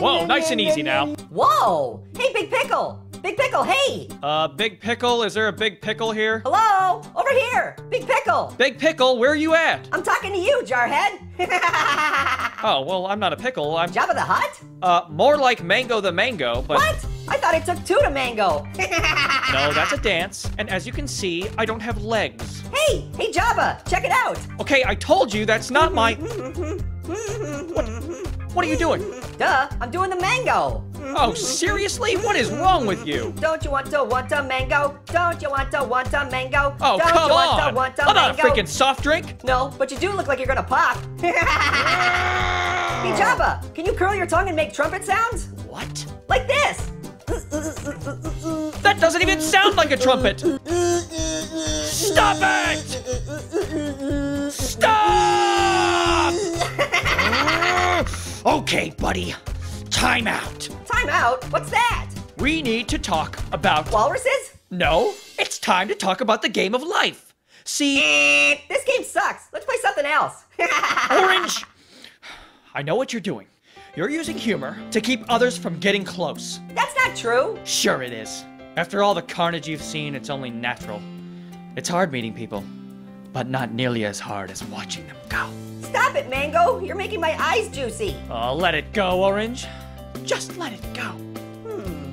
Whoa, nice and easy now. Whoa! Hey, Big Pickle! Big Pickle, hey! Uh, Big Pickle, is there a Big Pickle here? Hello? Over here! Big Pickle! Big Pickle, where are you at? I'm talking to you, Jarhead! Oh, well, I'm not a pickle, I'm, Jabba the Hutt? uh, more like Mango the Mango, but... What? I thought it took two to mango! No, that's a dance, and as you can see, I don't have legs. Hey! Hey, Jabba! Check it out! Okay, I told you that's not my... What are you doing? Duh, I'm doing the mango! Oh, seriously? What is wrong with you? Don't you want to want a mango? Don't you want to want a mango? Oh, Don't come you want on! to want a I'm not a freaking soft drink! No, but you do look like you're gonna pop. hey, Jabba, can you curl your tongue and make trumpet sounds? What? Like this! That doesn't even sound like a trumpet! Stop it! Okay, buddy. Time out. Time out? What's that? We need to talk about. Walruses? No, it's time to talk about the game of life. See, Eh, this game sucks. Let's play something else. Orange! I know what you're doing. You're using humor to keep others from getting close. That's not true. Sure, it is. After all the carnage you've seen, it's only natural. It's hard meeting people, but not nearly as hard as watching them go. Stop it, Mango. You're making my eyes juicy. Oh, let it go, Orange. Just let it go. Hmm.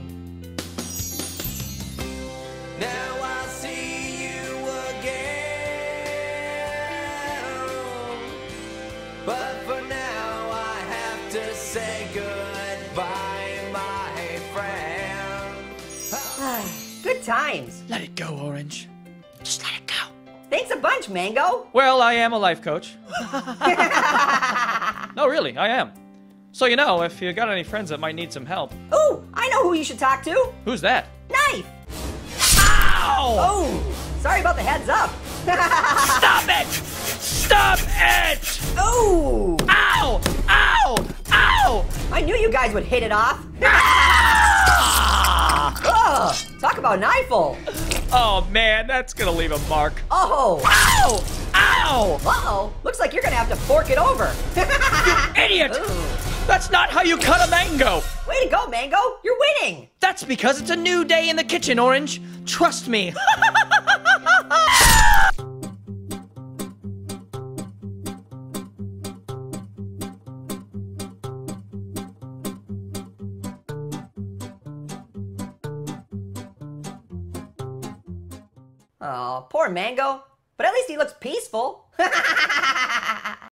Now I see you again. But for now, I have to say goodbye, my friend. Good times. Let it go, Orange. Just let it go. Thanks a bunch, Mango. Well, I am a life coach. no, really, I am. So, you know, if you got any friends that might need some help, Ooh, I know who you should talk to. who's that? Knife. Ow! Oh, sorry about the heads up. Stop it! Stop it! Ooh, Ow! Ow! Ow! I knew you guys would hit it off. Ah! Ugh, talk about an eyeful. Oh man, that's gonna leave a mark. Oh, Ow! Ow! uh-oh. Looks like you're gonna have to fork it over. Idiot! Ooh. That's not how you cut a mango! Way to go, Mango. You're winning. That's because it's a new day in the kitchen, Orange. Trust me. Oh, poor Mango. But at least he looks peaceful.